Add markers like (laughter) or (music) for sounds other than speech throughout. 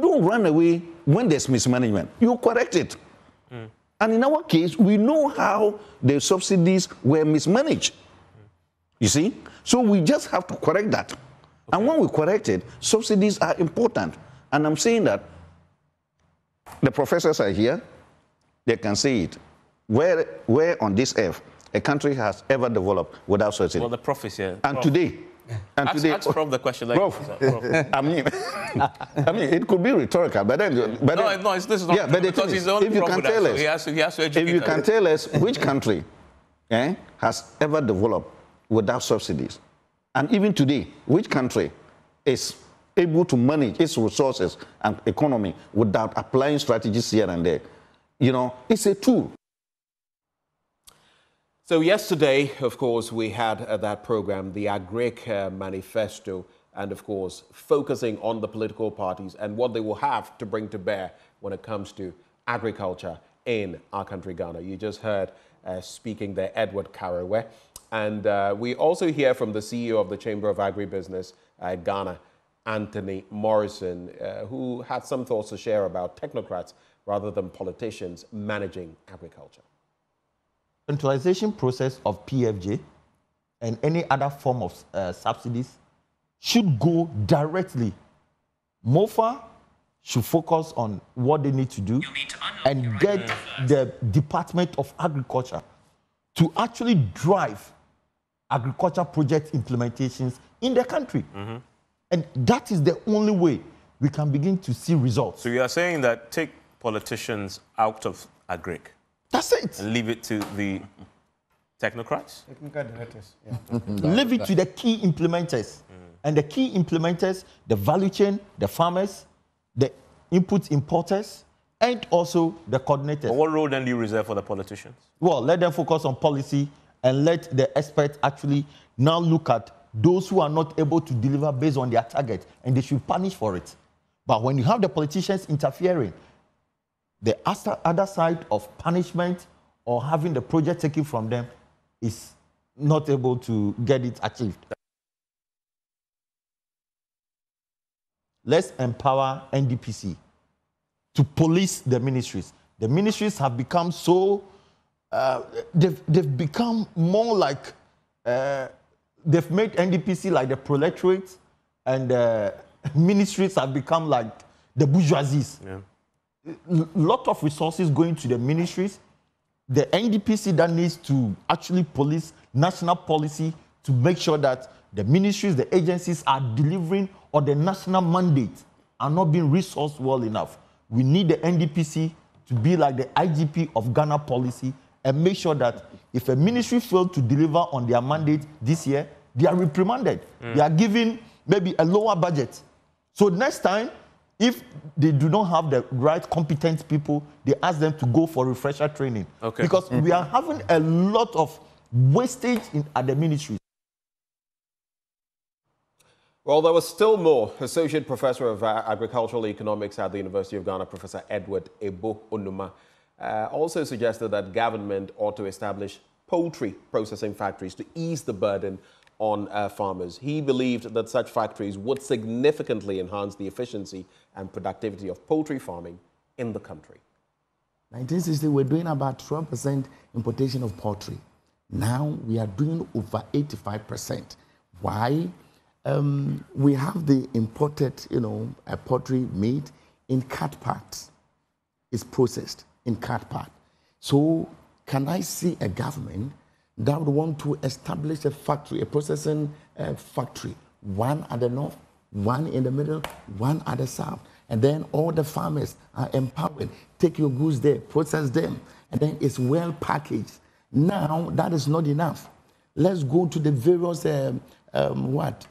don't run away when there's mismanagement. You correct it. Mm. And in our case, we know how the subsidies were mismanaged. You see? So we just have to correct that. Okay. And when we correct it, subsidies are important. And I'm saying that the professors are here, they can say it. Where, where on this earth a country has ever developed without subsidy? Well, the prof yeah. And prof. today, and ask, today, ask Prof the question. Like, prof, (laughs) I mean, (laughs) I mean, it could be rhetorical, but then, but no, then, no, it's, this is not yeah, but because he's the only if you can tell us, so he has to, he has to educate if you us. can tell us which country eh, has ever developed without subsidies, and even today, which country is able to manage its resources and economy without applying strategies here and there, you know, it's a tool. So yesterday, of course, we had uh, that program, the Agric uh, Manifesto, and of course, focusing on the political parties and what they will have to bring to bear when it comes to agriculture in our country, Ghana. You just heard uh, speaking there, Edward Kareweh. And uh, we also hear from the CEO of the Chamber of Agribusiness, uh, Ghana, Anthony Morrison, uh, who had some thoughts to share about technocrats rather than politicians managing agriculture centralization process of PFJ and any other form of uh, subsidies should go directly. MOFA should focus on what they need to do to and get the Department of Agriculture to actually drive agriculture project implementations in the country. Mm-hmm. And that is the only way we can begin to see results. So you are saying that take politicians out of agric that's it. And leave it to the technocrats? Technical directors, yeah. (laughs) leave it to the key implementers. Mm. And the key implementers, the value chain, the farmers, the input importers, and also the coordinators. But what role then do you reserve for the politicians? Well, let them focus on policy and let the experts actually now look at those who are not able to deliver based on their target, and they should punish for it. But when you have the politicians interfering, the other side of punishment or having the project taken from them is not able to get it achieved. Let's empower NDPC to police the ministries. The ministries have become so, uh, they've, they've become more like, uh, they've made NDPC like the proletariat, and uh, (laughs) ministries have become like the bourgeoisies. Yeah lot of resources going to the ministries. The NDPC that needs to actually police national policy to make sure that the ministries, the agencies are delivering on the national mandate are not being resourced well enough. We need the NDPC to be like the IGP of Ghana policy and make sure that if a ministry failed to deliver on their mandate this year, they are reprimanded. Mm. They are given maybe a lower budget. So next time, if they do not have the right competent people, they ask them to go for refresher training. Okay. Because mm-hmm. we are having a lot of wastage in, at the ministries. Well, there was still more. Associate Professor of Agricultural Economics at the University of Ghana, Professor Edward Ebo Onumah, uh, also suggested that government ought to establish poultry processing factories to ease the burden on uh, farmers. He believed that such factories would significantly enhance the efficiency and productivity of poultry farming in the country. 1960, we we're doing about 12% importation of poultry. Now we are doing over 85%. Why? Um, we have the imported, you know, uh, poultry meat in cut parts. It's processed in cut part. So can I see a government that would want to establish a factory, a processing uh, factory, one at the north, one in the middle, one at the south. And then all the farmers are empowered. Take your goods there, process them, and then it's well packaged. Now, that is not enough. Let's go to the various, um, um, what,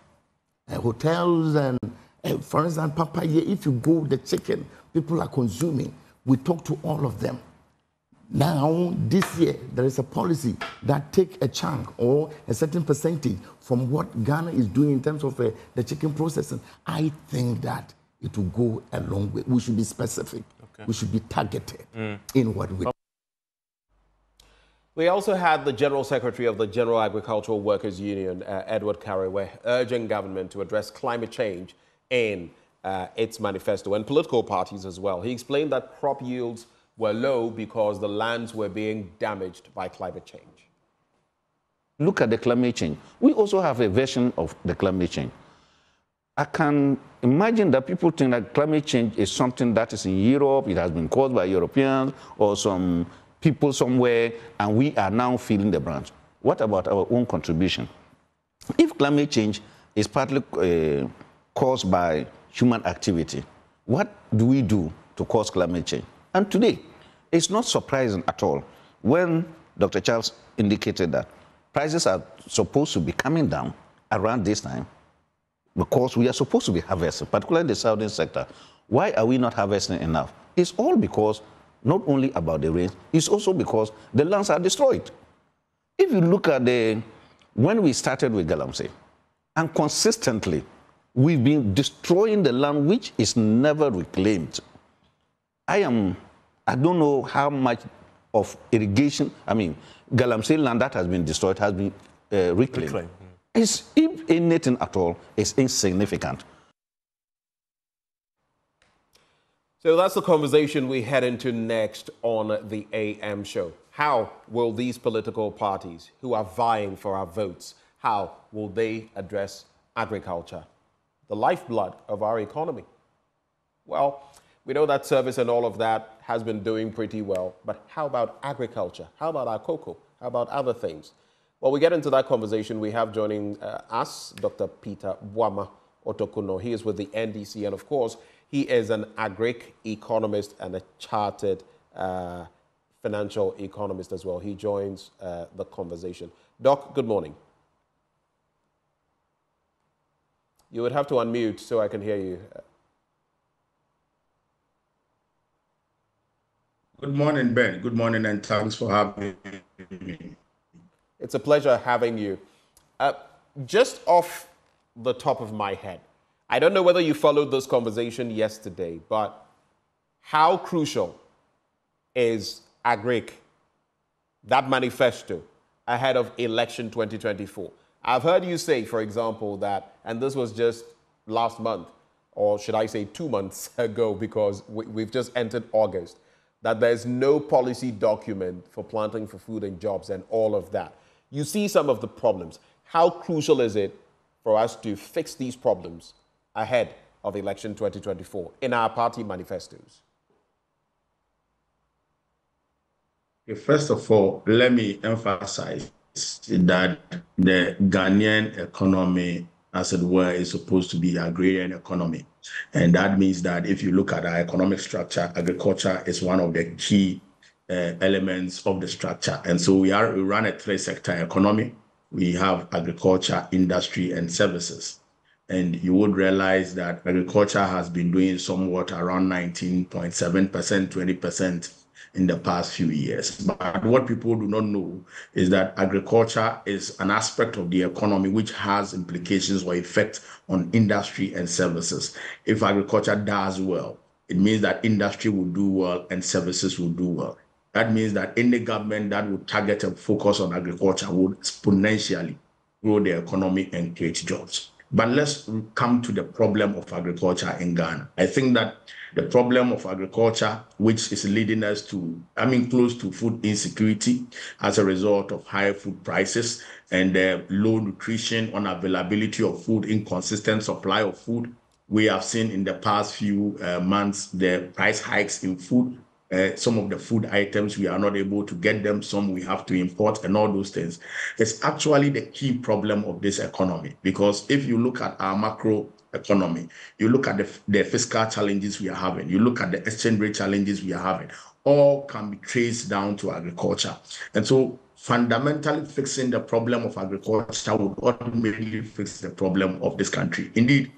uh, hotels and, uh, for instance, Papaye, if you go, the chicken people are consuming, we talk to all of them. Now, this year, there is a policy that take a chunk or a certain percentage from what Ghana is doing in terms of uh, the chicken processing. I think that it will go a long way. We should be specific. Okay. We should be targeted mm. in what we. do. We also had the General Secretary of the General Agricultural Workers Union, uh, Edward Kareweh, urging government to address climate change in uh, its manifesto and political parties as well. He explained that crop yields were low because the lands were being damaged by climate change. Look at the climate change. We also have a version of the climate change. I can imagine that people think that climate change is something that is in Europe, it has been caused by Europeans or some people somewhere, and we are now feeling the brunt. What about our own contribution? If climate change is partly uh, caused by human activity, what do we do to cause climate change? And today, it's not surprising at all when Dr. Charles indicated that prices are supposed to be coming down around this time because we are supposed to be harvesting, particularly the southern sector. Why are we not harvesting enough? It's all because not only about the rain, it's also because the lands are destroyed. If you look at the when we started with Galamsey, and consistently we've been destroying the land which is never reclaimed. I am, I don't know how much of irrigation, I mean, Galamsey land that has been destroyed has been uh, reclaimed. Reclaim. It's, if anything at all, it's insignificant. So that's the conversation we head into next on the AM show. How will these political parties who are vying for our votes, how will they address agriculture, the lifeblood of our economy? Well, we know that service and all of that has been doing pretty well, but how about agriculture? How about our cocoa? How about other things? Well, we get into that conversation. We have joining uh, us Dr. Peter Boamah Otokunor. He is with the NDC, and of course, he is an agric economist and a chartered uh, financial economist as well. He joins uh, the conversation. Doc, good morning. You would have to unmute so I can hear you. Good morning, Ben. Good morning, and thanks for having me. It's a pleasure having you. Uh, just off the top of my head, I don't know whether you followed this conversation yesterday, but how crucial is AGRIC, that manifesto, ahead of election 2024? I've heard you say, for example, that, and this was just last month, or should I say two months (laughs) ago, because we, have just entered August, that there's no policy document for planting for food and jobs and all of that. You see some of the problems. How crucial is it for us to fix these problems ahead of election 2024 in our party manifestos? First of all, let me emphasize that the Ghanaian economy, as it were, is supposed to be agrarian economy. And that means that if you look at our economic structure, agriculture is one of the key uh, elements of the structure. And so we are we run a three-sector economy. We have agriculture, industry, and services. And you would realize that agriculture has been doing somewhat around 19.7%, 20% in the past few years. But what people do not know is that agriculture is an aspect of the economy which has implications or effect on industry and services. If agriculture does well, it means that industry will do well and services will do well. That means that any government that would target and focus on agriculture would exponentially grow the economy and create jobs. But let's come to the problem of agriculture in Ghana. I think that the problem of agriculture, which is leading us to, I mean, close to food insecurity as a result of higher food prices and uh, low nutrition, unavailability of food, inconsistent supply of food. We have seen in the past few uh, months the price hikes in food. Uh, some of the food items we are not able to get them, some we have to import, and all those things. It's actually the key problem of this economy because if you look at our macro economy. You look at the, the fiscal challenges we are having. You look at the exchange rate challenges we are having. All can be traced down to agriculture. And so fundamentally fixing the problem of agriculture would ultimately fix the problem of this country. Indeed,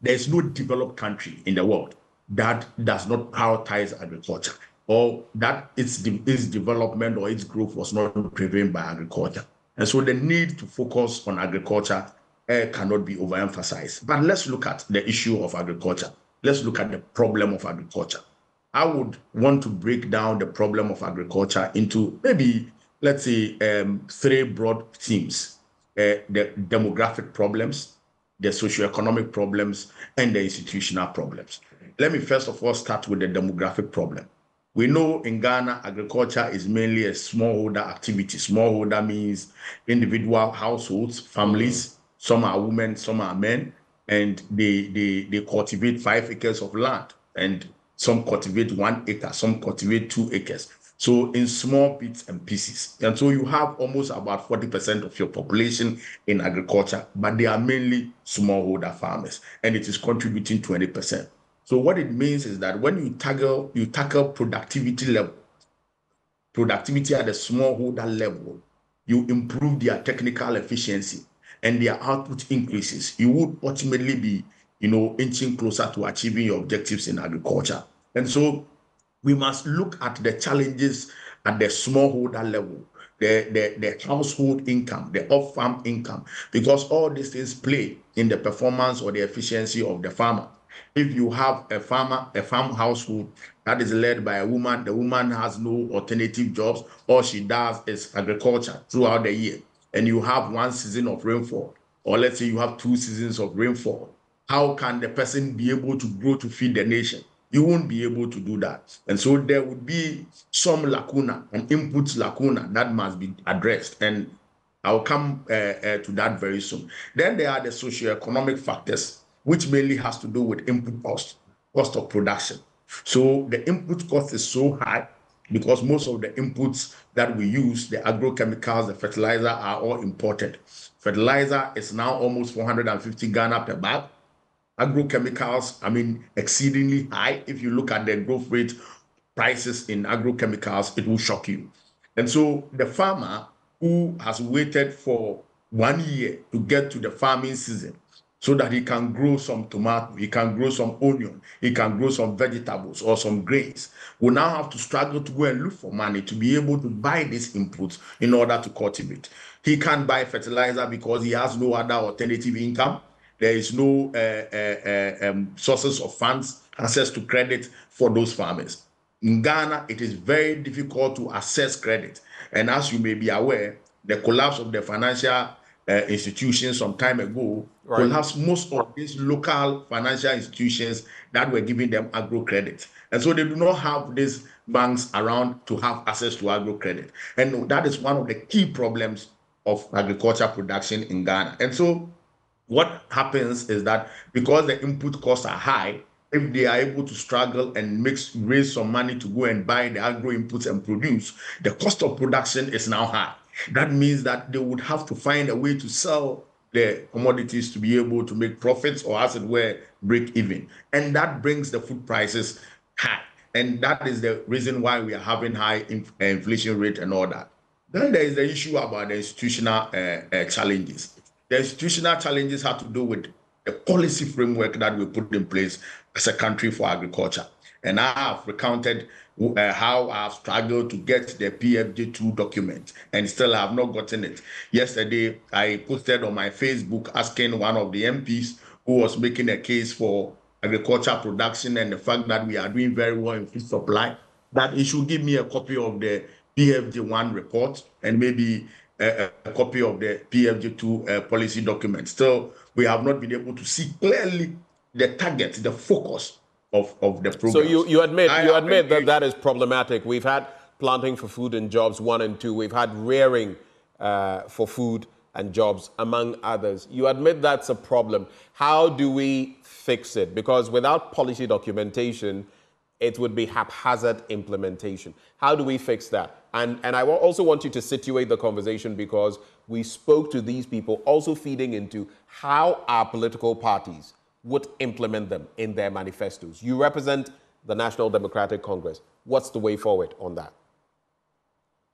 there is no developed country in the world that does not prioritize agriculture or that its, its development or its growth was not driven by agriculture. And so the need to focus on agriculture cannot be overemphasized. But let's look at the issue of agriculture. Let's look at the problem of agriculture. I would want to break down the problem of agriculture into maybe, let's say, um, three broad themes uh, the demographic problems, the socioeconomic problems and the institutional problems. Let me first of all start with the demographic problem. We know in Ghana, agriculture is mainly a smallholder activity. Smallholder means individual households, families. Mm. Some are women, some are men, and they, they, they cultivate five acres of land, and some cultivate one acre, some cultivate two acres. So in small bits and pieces. And so you have almost about 40% of your population in agriculture, but they are mainly smallholder farmers, and it is contributing 20%. So what it means is that when you tackle you tackle productivity level, productivity at the smallholder level, you improve their technical efficiency and their output increases, you would ultimately be, you know, inching closer to achieving your objectives in agriculture. And so we must look at the challenges at the smallholder level, the, the, the household income, the off farm income, because all these things play in the performance or the efficiency of the farmer. If you have a farmer, a farm household that is led by a woman, the woman has no alternative jobs, all she does is agriculture throughout the year, and you have one season of rainfall, or let's say you have two seasons of rainfall, how can the person be able to grow to feed the nation? you won't be able to do that. And so there would be some lacuna, an input lacuna that must be addressed. And I'll come uh, uh, to that very soon. Then there are the socio-economic factors, which mainly has to do with input cost, cost of production. So the input cost is so high because most of the inputs that we use, the agrochemicals, the fertilizer, are all imported. Fertilizer is now almost 450 Ghana per bag agrochemicals, I mean, exceedingly high. If you look at the growth rate prices in agrochemicals, it will shock you. And so the farmer who has waited for one year to get to the farming season so that he can grow some tomato, he can grow some onion, he can grow some vegetables or some grains, will now have to struggle to go and look for money to be able to buy these inputs in order to cultivate. He can't buy fertilizer because he has no other alternative income. There is no uh, uh, uh, um, sources of funds, access to credit for those farmers. In Ghana, it is very difficult to access credit. And as you may be aware, the collapse of the financial uh, institutions some time ago right. collapsed most of these local financial institutions that were giving them agro credit. And so they do not have these banks around to have access to agro credit. And that is one of the key problems of agriculture production in Ghana. And so what happens is that because the input costs are high, if they are able to struggle and mix, raise some money to go and buy the agro inputs and produce, the cost of production is now high. That means that they would have to find a way to sell the commodities to be able to make profits or, as it were, break even. And that brings the food prices high. And that is the reason why we are having high inf- inflation rate and all that. Then there is the issue about the institutional uh, uh, challenges. The institutional challenges have to do with the policy framework that we put in place as a country for agriculture. And I have recounted uh, how I've struggled to get the PFJ2 document and still have not gotten it. Yesterday, I posted on my Facebook asking one of the MPs who was making a case for agriculture production and the fact that we are doing very well in food supply, that he should give me a copy of the PFJ1 report and maybe a, a copy of the PFJ2 uh, policy document. Still, we have not been able to see clearly the target, the focus of, of the program. So you, you admit I, you admit that that is problematic. We've had planting for food and jobs one and two. We've had rearing uh, for food and jobs, among others. You admit that's a problem. How do we fix it? Because without policy documentation, it would be haphazard implementation. How do we fix that? And, and I also want you to situate the conversation because we spoke to these people, also feeding into how our political parties would implement them in their manifestos. You represent the National Democratic Congress. What's the way forward on that?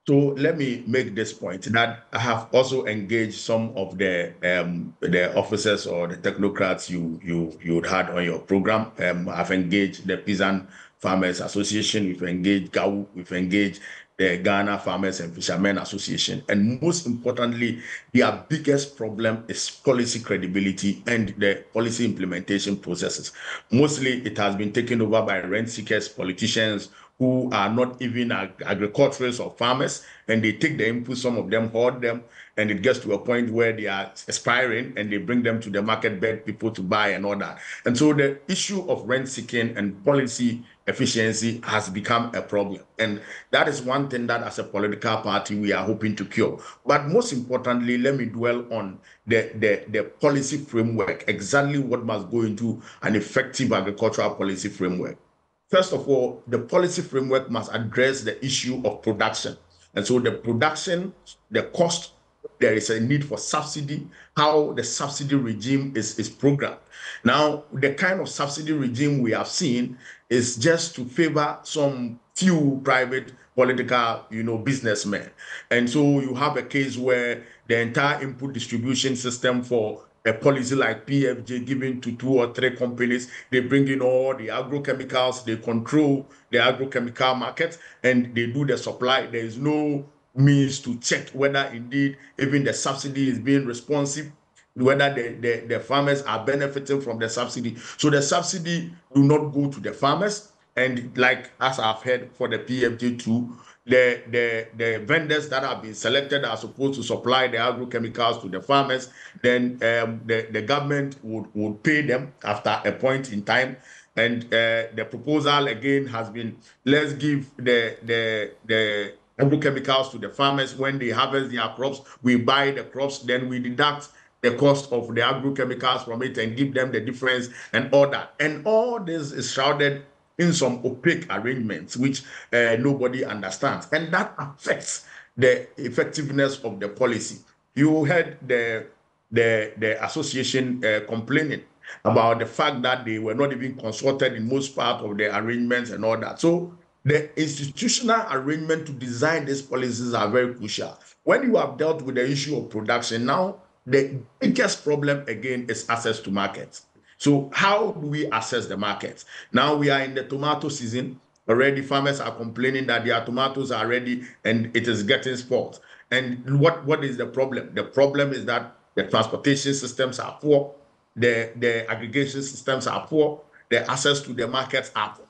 So let me make this point that I have also engaged some of the um, the officers or the technocrats you you you had on your program. Um, I've engaged the Peasant Farmers Association. We've engaged GAWU. We've engaged the Ghana Farmers and Fishermen Association. And most importantly, their biggest problem is policy credibility and the policy implementation processes. Mostly, it has been taken over by rent seekers, politicians who are not even ag- agriculturists or farmers, and they take the input, some of them hoard them, and it gets to a point where they are expiring and they bring them to the market, beg people to buy and all that. And so the issue of rent seeking and policy efficiency has become a problem. And that is one thing that as a political party we are hoping to cure. But most importantly, let me dwell on the, the, the policy framework, exactly what must go into an effective agricultural policy framework. First of all, the policy framework must address the issue of production. And so the production, the cost, there is a need for subsidy, how the subsidy regime is, is programmed. Now, the kind of subsidy regime we have seen is just to favor some few private political, you know, businessmen. And so you have a case where the entire input distribution system for a policy like PFJ given to two or three companies. They bring in all the agrochemicals, they control the agrochemical market, and they do the supply. There is no means to check whether indeed even the subsidy is being responsive whether the, the, the farmers are benefiting from the subsidy. So the subsidy do not go to the farmers. And like as I've heard for the PFJ2, the, the, the vendors that have been selected are supposed to supply the agrochemicals to the farmers. Then um, the, the government would, would pay them after a point in time. And uh, the proposal again has been let's give the, the, the agrochemicals to the farmers when they harvest their crops. We buy the crops, then we deduct the cost of the agrochemicals from it and give them the difference and all that. And all this is shrouded in some opaque arrangements which uh, nobody understands. And that affects the effectiveness of the policy. You heard the, the, the association uh, complaining about the fact that they were not even consulted in most part of the arrangements and all that. So the institutional arrangement to design these policies are very crucial. When you have dealt with the issue of production, now the biggest problem again is access to markets. So how do we access the markets? Now we are in the tomato season. Already farmers are complaining that their tomatoes are ready and it is getting spoiled. And what, what is the problem? The problem is that the transportation systems are poor, the, the aggregation systems are poor, the access to the markets are poor.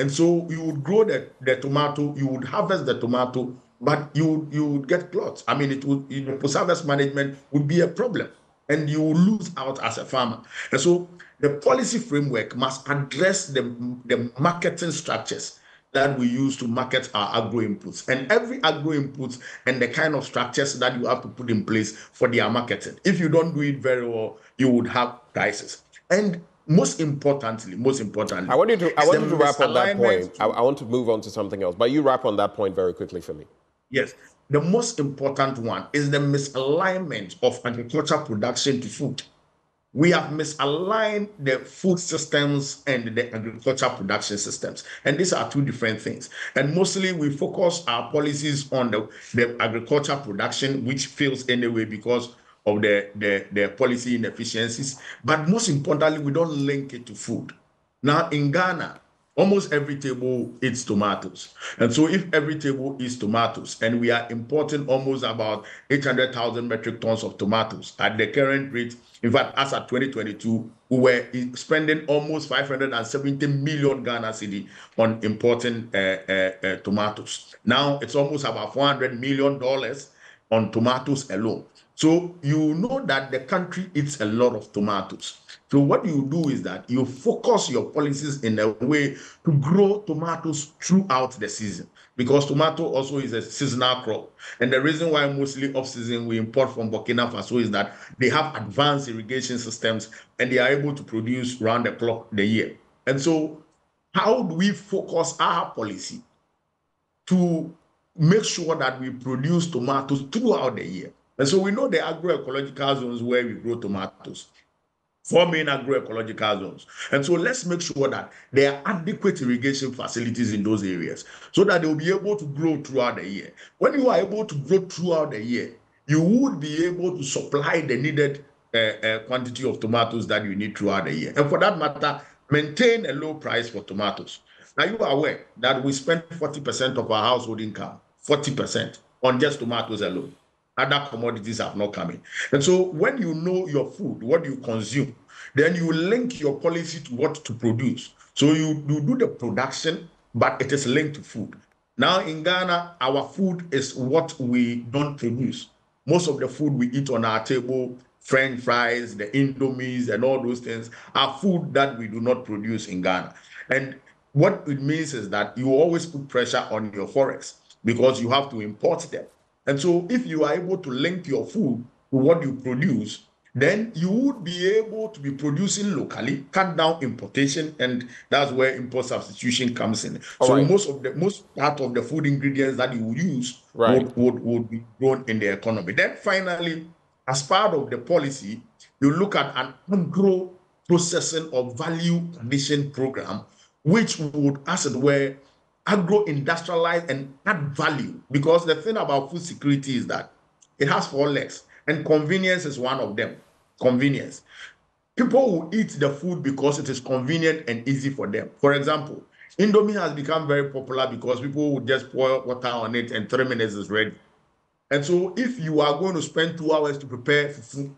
And so you would grow the, the tomato, you would harvest the tomato, but you you would get clots. I mean, it would you know, post-harvest management would be a problem, and you will lose out as a farmer. And so the policy framework must address the, the marketing structures that we use to market our agro inputs and every agro input and the kind of structures that you have to put in place for their marketing. If you don't do it very well, you would have crisis. And most importantly, most importantly, I want you to I want you to wrap on that point. I, I want to move on to something else, but you wrap on that point very quickly for me. Yes. The most important one is the misalignment of agriculture production to food. We have misaligned the food systems and the agriculture production systems. And these are two different things. And mostly we focus our policies on the, the agriculture production, which fails anyway because of the, the, the policy inefficiencies. But most importantly, we don't link it to food. Now in Ghana, Almost every table eats tomatoes. And so if every table eats tomatoes and we are importing almost about 800,000 metric tons of tomatoes at the current rate, in fact, as at 2022, we were spending almost 570 million Ghana cedi on importing uh, uh, uh, tomatoes. Now it's almost about 400 million dollars on tomatoes alone. So you know that the country eats a lot of tomatoes. So what you do is that you focus your policies in a way to grow tomatoes throughout the season because tomato also is a seasonal crop. And the reason why mostly off season we import from Burkina Faso is that they have advanced irrigation systems and they are able to produce round the clock the year. And so how do we focus our policy to make sure that we produce tomatoes throughout the year? And so we know the agroecological zones where we grow tomatoes four main agroecological zones. And so let's make sure that there are adequate irrigation facilities in those areas so that they'll be able to grow throughout the year. When you are able to grow throughout the year, you would be able to supply the needed uh, uh, quantity of tomatoes that you need throughout the year. And for that matter, maintain a low price for tomatoes. Now, you are aware that we spend 40% of our household income, 40% on just tomatoes alone other commodities have not come in. And so when you know your food, what you consume, then you link your policy to what to produce. So you, you do the production but it is linked to food. Now in Ghana, our food is what we don't produce. Most of the food we eat on our table, French fries, the Indomies, and all those things, are food that we do not produce in Ghana. And what it means is that you always put pressure on your forex because you have to import them. And so if you are able to link your food to what you produce, then you would be able to be producing locally, cut down importation, and that's where import substitution comes in. All so right. most of the most part of the food ingredients that you would use Right. would, would, would be grown in the economy. Then finally, as part of the policy, you look at an agro processing or value addition program, which would, as it were, agro industrialize and add value. Because the thing about food security is that it has four legs, and convenience is one of them. Convenience. People will eat the food because it is convenient and easy for them. For example, Indomie has become very popular because people would just pour water on it and three minutes is ready. And so, if you are going to spend two hours to prepare fufu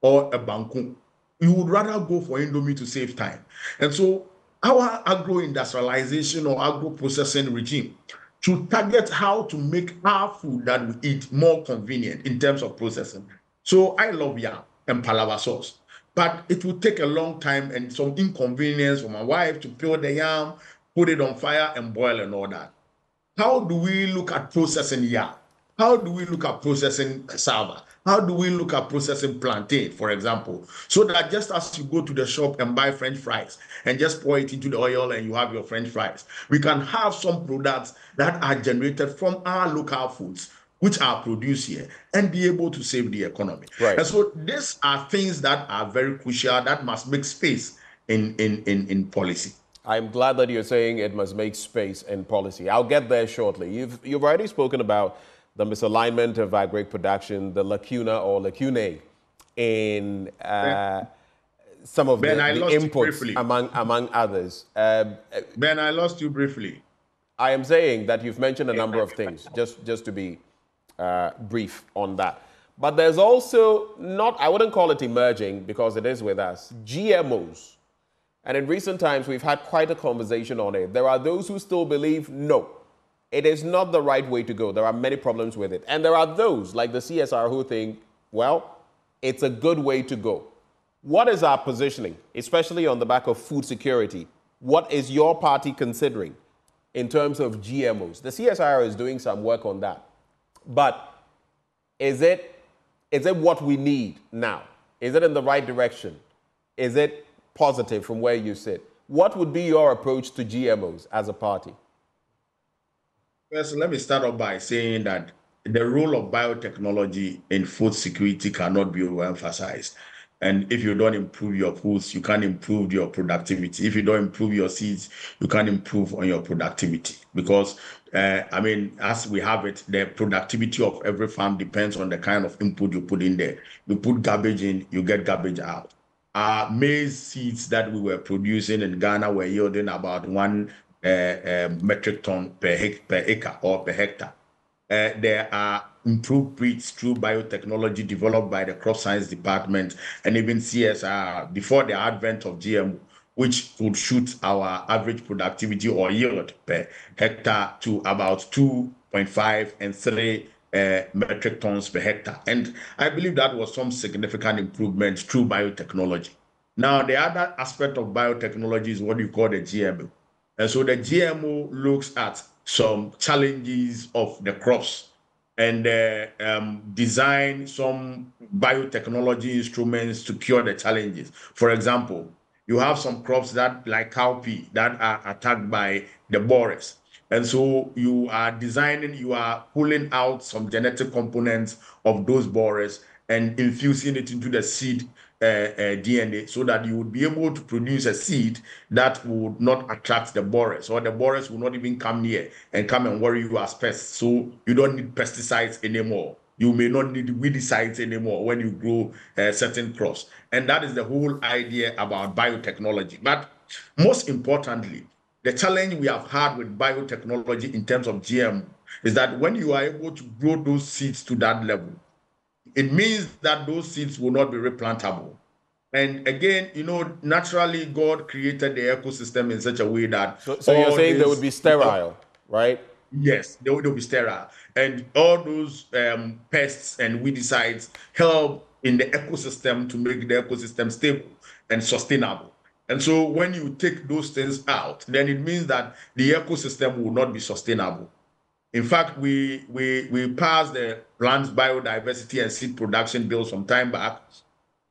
or a banku, you would rather go for Indomie to save time. And so, our agro industrialization or agro processing regime to target how to make our food that we eat more convenient in terms of processing. So, I love yam and palava sauce, but it will take a long time and some inconvenience for my wife to peel the yam, put it on fire, and boil and all that. How do we look at processing yam? How do we look at processing cassava? How do we look at processing plantain, for example? So that just as you go to the shop and buy French fries and just pour it into the oil and you have your French fries, we can have some products that are generated from our local foods, which are produced here, and be able to save the economy. Right. And so these are things that are very crucial that must make space in, in, in, in policy. I'm glad that you're saying it must make space in policy. I'll get there shortly. You've, you've already spoken about the misalignment of agri production, the lacuna or lacunae in uh, some of Ben, the, I the inputs, among, among others. Um, Ben, I lost you briefly. I am saying that you've mentioned a number of things, just, just to be uh, brief on that. But there's also not, I wouldn't call it emerging because it is with us, GMOs. And in recent times, we've had quite a conversation on it. There are those who still believe no, it is not the right way to go. There are many problems with it. And there are those, like the CSR, who think, well, it's a good way to go. What is our positioning, especially on the back of food security? What is your party considering in terms of GMOs? The CSR is doing some work on that. But is it, is it what we need now? Is it in the right direction? Is it positive from where you sit? What would be your approach to GMOs as a party? First, let me start off by saying that the role of biotechnology in food security cannot be overemphasized. And if you don't improve your foods, you can't improve your productivity. If you don't improve your seeds, you can't improve on your productivity. Because, uh, I mean, as we have it, the productivity of every farm depends on the kind of input you put in there. You put garbage in, you get garbage out. Our maize seeds that we were producing in Ghana were yielding about one metric ton per, hec- per acre or per hectare. Uh, there are improved breeds through biotechnology developed by the crop science department and even CSR before the advent of GMO, which could shoot our average productivity or yield per hectare to about 2.5 and 3 uh, metric tons per hectare. And I believe that was some significant improvement through biotechnology. Now, the other aspect of biotechnology is what you call the GMO. And so the GMO looks at some challenges of the crops and uh, um, design some biotechnology instruments to cure the challenges. For example, you have some crops that, like cowpea, that are attacked by the borers. And so you are designing, you are pulling out some genetic components of those borers and infusing it into the seed DNA so that you would be able to produce a seed that would not attract the borers or the borers will not even come near and come and worry you as pests. So you don't need pesticides anymore. You may not need weedicides anymore when you grow certain crops. And that is the whole idea about biotechnology. But most importantly, the challenge we have had with biotechnology in terms of GM is that when you are able to grow those seeds to that level, it means that those seeds will not be replantable. And again, you know, naturally, God created the ecosystem in such a way that. So, so you're saying they would be sterile, right? Yes, they would, they'll be sterile. And all those um, pests and weedicides help in the ecosystem to make the ecosystem stable and sustainable. And so when you take those things out, then it means that the ecosystem will not be sustainable. In fact, we we we passed the plant biodiversity and seed production bill some time back,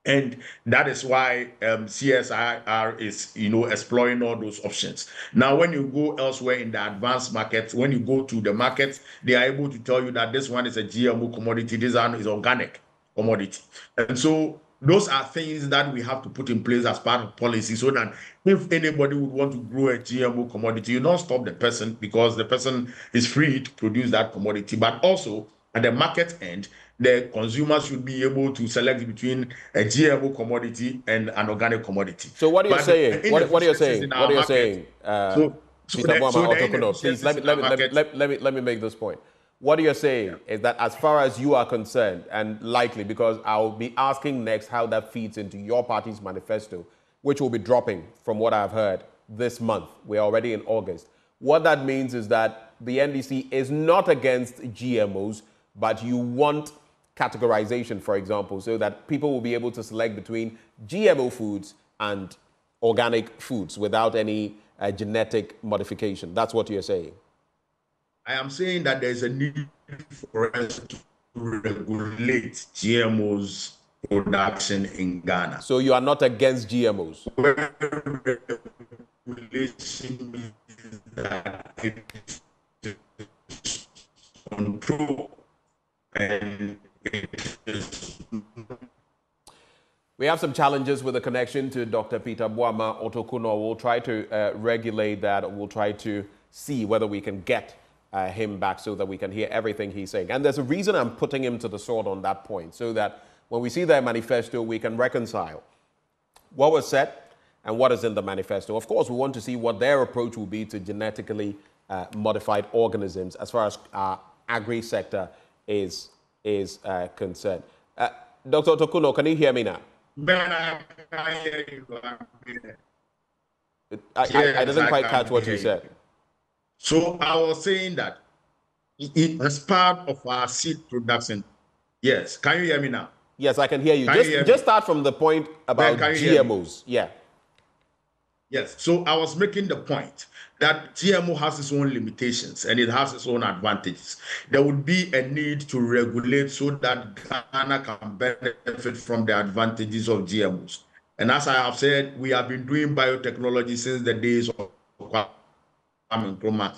and that is why um, CSIR is, you know, exploring all those options. Now, when you go elsewhere in the advanced markets, when you go to the markets, they are able to tell you that this one is a GMO commodity, this one is organic commodity, and so those are things that we have to put in place as part of policy, so that if anybody would want to grow a GMO commodity, you don't stop the person because the person is free to produce that commodity, but also at the market end, the consumers should be able to select between a GMO commodity and an organic commodity. So what are you But saying? What, what are you saying? What are you market- saying? Uh, So- so the- so the please let me, let, me, let, me, let me let me make this point. What you're saying is that as far as you are concerned, and likely because I'll be asking next how that feeds into your party's manifesto, which will be dropping from what I've heard this month. We're already in August. What that means is that the NDC is not against GMOs, but you want categorization, for example, so that people will be able to select between GMO foods and organic foods without any uh, genetic modification. That's what you're saying. I am saying that there's a need for us to regulate GMOs production in Ghana. So you are not against GMOs. Regulation that it is control and it is We have some challenges with the connection to Dr. Peter Boamah Otokunor. We'll try to uh, regulate that. We'll try to see whether we can get uh, him back so that we can hear everything he's saying. And there's a reason I'm putting him to the sword on that point, so that when we see their manifesto, we can reconcile what was said and what is in the manifesto. Of course, we want to see what their approach will be to genetically uh, modified organisms as far as our agri sector is, is uh, concerned. Uh, Dr. Tokuno, can you hear me now? Ben, I can hear you. I, I, I didn't quite catch what you said. So I was saying that it, as part of our seed production, yes. Can you hear me now? Yes, I can hear you. Can just you just start from the point about can you hear me? GMOs. Yeah. Yes. So I was making the point that GMO has its own limitations and it has its own advantages. There would be a need to regulate so that Ghana can benefit from the advantages of GMOs. And as I have said, we have been doing biotechnology since the days of Nkrumah.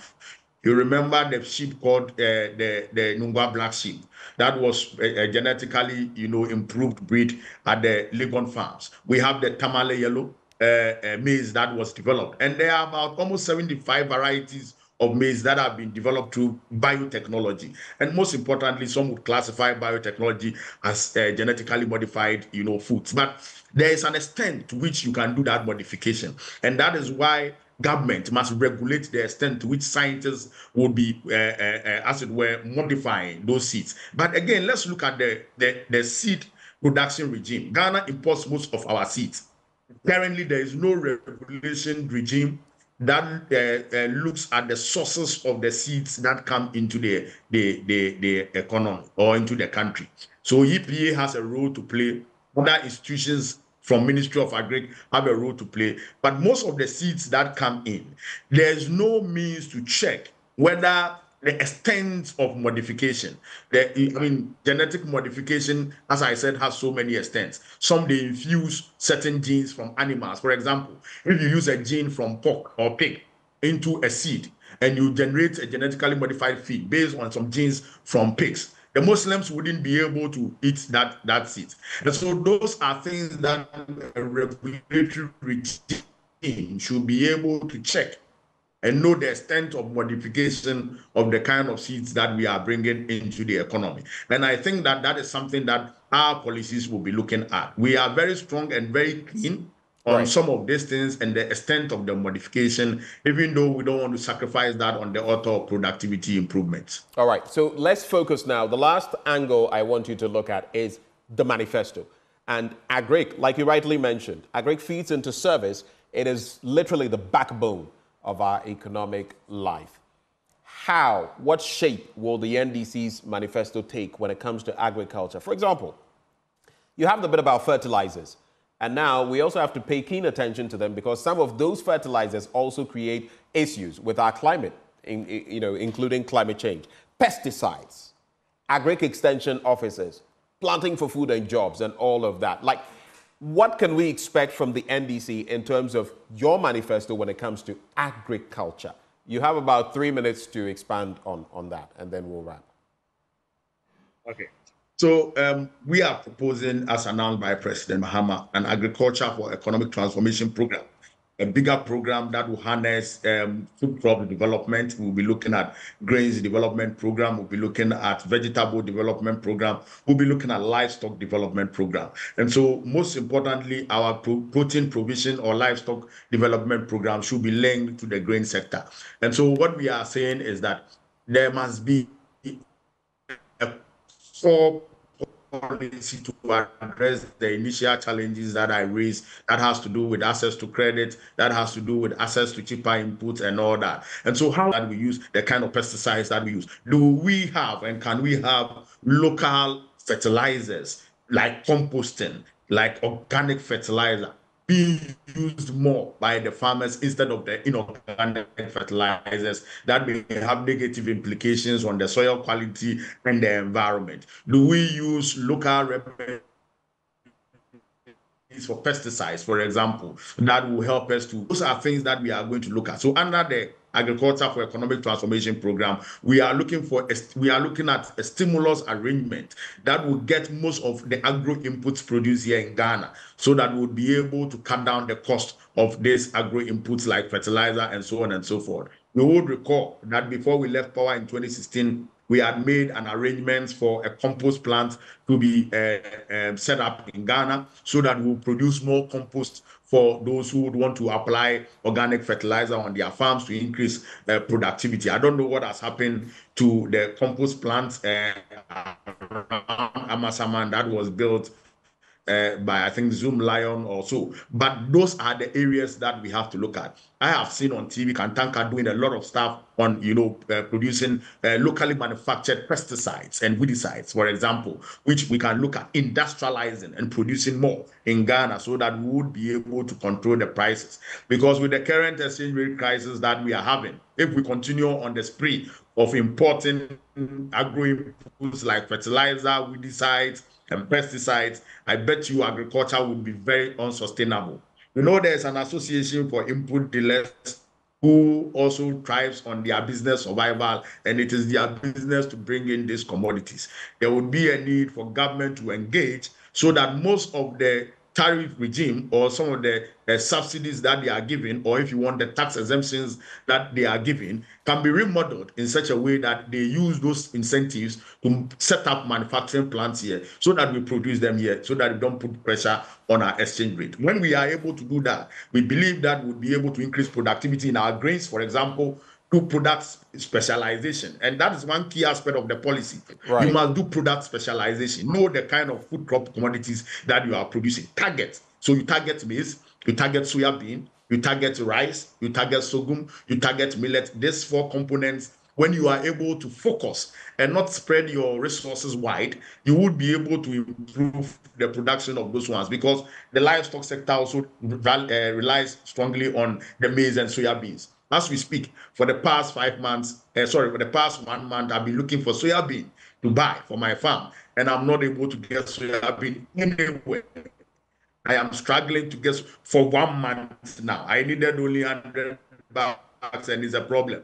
You remember the sheep called uh, the the Nungwa black sheep that was a, a genetically you know improved breed at the Legon farms. We have the Tamale yellow uh, uh, maize that was developed, and there are about almost 75 varieties of maize that have been developed through biotechnology. And most importantly, some would classify biotechnology as uh, genetically modified, you know, foods. But there is an extent to which you can do that modification, and that is why government must regulate the extent to which scientists will be, uh, uh, uh, as it were, modifying those seeds. But again, let's look at the, the, the seed production regime. Ghana imports most of our seeds. Currently, there is no regulation regime that uh, uh, looks at the sources of the seeds that come into the, the, the, the economy or into the country. So EPA has a role to play. Other institutions from Ministry of Agri have a role to play. But most of the seeds that come in, there's no means to check whether the extent of modification, the, I mean, genetic modification, as I said, has so many extents. Some they infuse certain genes from animals. For example, if you use a gene from pork or pig into a seed and you generate a genetically modified feed based on some genes from pigs, the Muslims wouldn't be able to eat that that seed. And so those are things that a regulatory regime should be able to check and know the extent of modification of the kind of seeds that we are bringing into the economy. And I think that that is something that our policies will be looking at. We are very strong and very keen on Right. some of these things and the extent of the modification, even though we don't want to sacrifice that on the of productivity improvements. All right. So let's focus now. The last angle I want you to look at is the manifesto. And agric, like you rightly mentioned, agric feeds into service. It is literally the backbone of our economic life. How, what shape will the NDC's manifesto take when it comes to agriculture? For example, you have the bit about fertilizers. And now we also have to pay keen attention to them because some of those fertilizers also create issues with our climate, in, you know, including climate change. Pesticides, agric extension officers, planting for food and jobs, and all of that. Like, what can we expect from the NDC in terms of your manifesto when it comes to agriculture? You have about three minutes to expand on, on that, and then we'll wrap. Okay. So um, we are proposing, as announced by President Mahama, an agriculture for economic transformation program a bigger program that will harness um, food crop development. We'll be looking at grains development program. We'll be looking at vegetable development program. We'll be looking at livestock development program. And so, most importantly, our pro protein provision or livestock development program should be linked to the grain sector. And so, what we are saying is that there must be four policy to address the initial challenges that I raised that has to do with access to credit, that has to do with access to cheaper inputs and all that. And so how that we use the kind of pesticides that we use. Do we have and can we have local fertilizers like composting, like organic fertilizer? Being used more by the farmers instead of the inorganic fertilizers that may have negative implications on the soil quality and the environment? Do we use local remedies for pesticides, for example, that will help us to? Those are things that we are going to look at. So under the agriculture for economic transformation program. We are looking for a, we are looking at a stimulus arrangement that will get most of the agro inputs produced here in ghana so that we'll be able to cut down the cost of these agro inputs like fertilizer and so on and so forth. We would recall that before we left power in 2016 we had made an arrangement for a compost plant to be uh, um, set up in Ghana so that we'll produce more compost for those who would want to apply organic fertilizer on their farms to increase uh, productivity. I don't know what has happened to the compost plant uh, Amasaman that was built uh, by I think Zoomlion or so. But those are the areas that we have to look at. I have seen on TV Kantanka doing a lot of stuff on you know uh, producing uh, locally manufactured pesticides and weedicides, for example, which we can look at industrializing and producing more in Ghana so that we would be able to control the prices. Because with the current exchange rate crisis that we are having, if we continue on the spree of importing agro inputs like fertilizer, weedicides, and pesticides, I bet you agriculture would be very unsustainable. You know, there's an association for input dealers who also thrives on their business survival, and it is their business to bring in these commodities. There would be a need for government to engage so that most of the tariff regime or some of the uh, subsidies that they are giving, or if you want the tax exemptions that they are giving, can be remodeled in such a way that they use those incentives to set up manufacturing plants here so that we produce them here, so that we don't put pressure on our exchange rate. When we are able to do that, we believe that we'll be able to increase productivity in our grains, for example, do product specialization. And that is one key aspect of the policy. Right. You must do product specialization. Know the kind of food crop commodities that you are producing. Target. So you target maize, you target soya bean, you target rice, you target sorghum, you target millet. These four components, when you are able to focus and not spread your resources wide, you would be able to improve the production of those ones because the livestock sector also uh, relies strongly on the maize and soya beans. As we speak, for the past five months, uh, sorry, for the past one month, I've been looking for soya bean to buy for my farm, and I'm not able to get soya bean anywhere. I am struggling to get for one month now. I needed only 100 bucks, and it's a problem.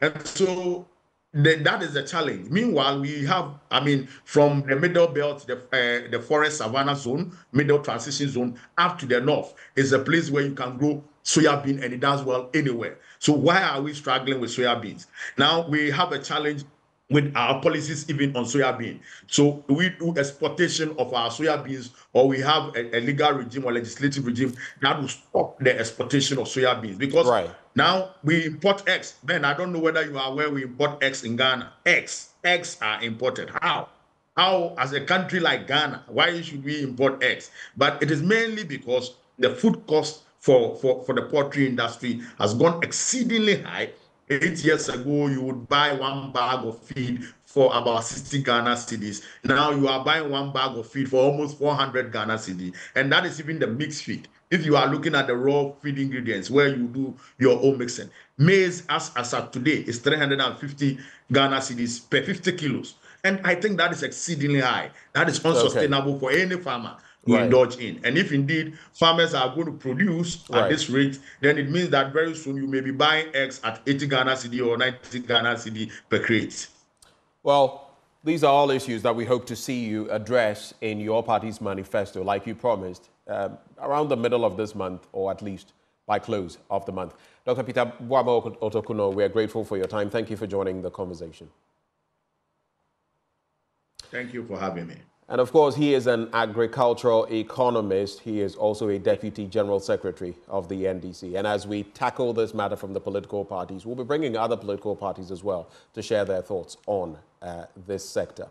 And so the, that is the challenge. Meanwhile, we have, I mean, from the middle belt, the uh, the forest savanna zone, middle transition zone, up to the north is a place where you can grow soya bean and it does well anywhere. So why are we struggling with soya beans? Now we have a challenge with our policies even on soya bean. So we do exportation of our soya beans or we have a, a, legal regime or legislative regime that will stop the exportation of soya beans because right. now we import eggs. Ben, I don't know whether you are aware we import eggs in Ghana. Eggs, eggs are imported. How? how, as a country like Ghana, why should we import eggs? But it is mainly because the food cost for, for, for the poultry industry has gone exceedingly high. Eight years ago, you would buy one bag of feed for about 60 Ghana cedis. Now you are buying one bag of feed for almost 400 Ghana cedi. And that is even the mixed feed. If you are looking at the raw feed ingredients where you do your own mixing, maize as, as of today is 350 Ghana cedis per 50 kilos. And I think that is exceedingly high. That is unsustainable okay. for any farmer to right. indulge in. And if indeed farmers are going to produce right. at this rate, then it means that very soon you may be buying eggs at 80 Ghana cedi or 90 Ghana cedi per crate. Well, these are all issues that we hope to see you address in your party's manifesto, like you promised, um, around the middle of this month, or at least by close of the month. Dr. Peter Boamah Otokunor, we are grateful for your time. Thank you for joining the conversation. Thank you for having me. And of course, he is an agricultural economist. He is also a deputy general secretary of the NDC. And as we tackle this matter from the political parties, we'll be bringing other political parties as well to share their thoughts on uh, this sector.